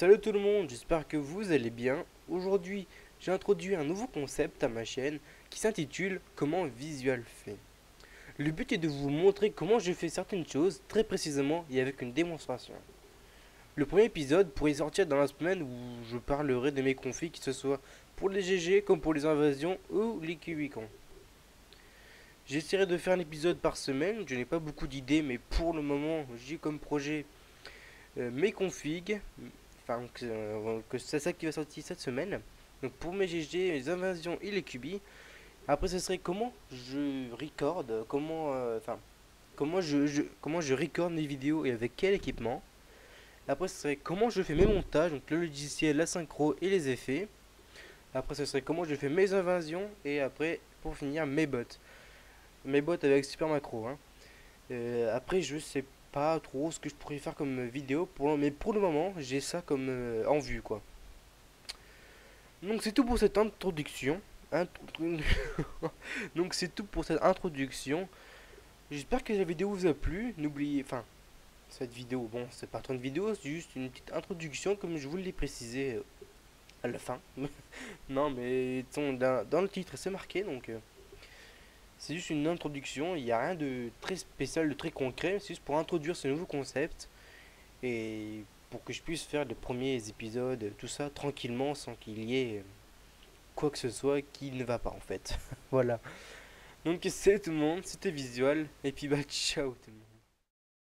Salut tout le monde, j'espère que vous allez bien. Aujourd'hui, j'ai introduit un nouveau concept à ma chaîne qui s'intitule Comment Visual fait. Le but est de vous montrer comment je fais certaines choses très précisément et avec une démonstration. Le premier épisode pourrait sortir dans la semaine où je parlerai de mes configs, que ce soit pour les GG comme pour les invasions ou les Cubicons. J'essaierai de faire un épisode par semaine, je n'ai pas beaucoup d'idées mais pour le moment j'ai comme projet euh, mes configs, euh, que, c'est ça qui va sortir cette semaine. Donc pour mes GG, les invasions et les cubis. Après ce serait comment je record, comment euh, enfin comment je, comment je record mes vidéos et avec quel équipement. Après ce serait comment je fais mes montages, donc le logiciel, la synchro et les effets. Après ce serait comment je fais mes invasions et après pour finir mes bots. Mes bots avec super macro. Hein. après je sais pas trop ce que je pourrais faire comme vidéo, mais pour le moment, j'ai ça comme euh, en vue, quoi. Donc c'est tout pour cette introduction. Donc c'est tout pour cette introduction. J'espère que la vidéo vous a plu. N'oubliez, enfin, cette vidéo, bon, c'est pas trop une vidéo, c'est juste une petite introduction, comme je vous l'ai précisé euh, à la fin. non, mais dans, dans le titre, c'est marqué, donc... Euh, c'est juste une introduction, il n'y a rien de très spécial, de très concret, c'est juste pour introduire ce nouveau concept et pour que je puisse faire les premiers épisodes, tout ça tranquillement sans qu'il y ait quoi que ce soit qui ne va pas en fait. voilà. Donc c'est tout le monde, c'était visual et puis bah ciao tout le monde.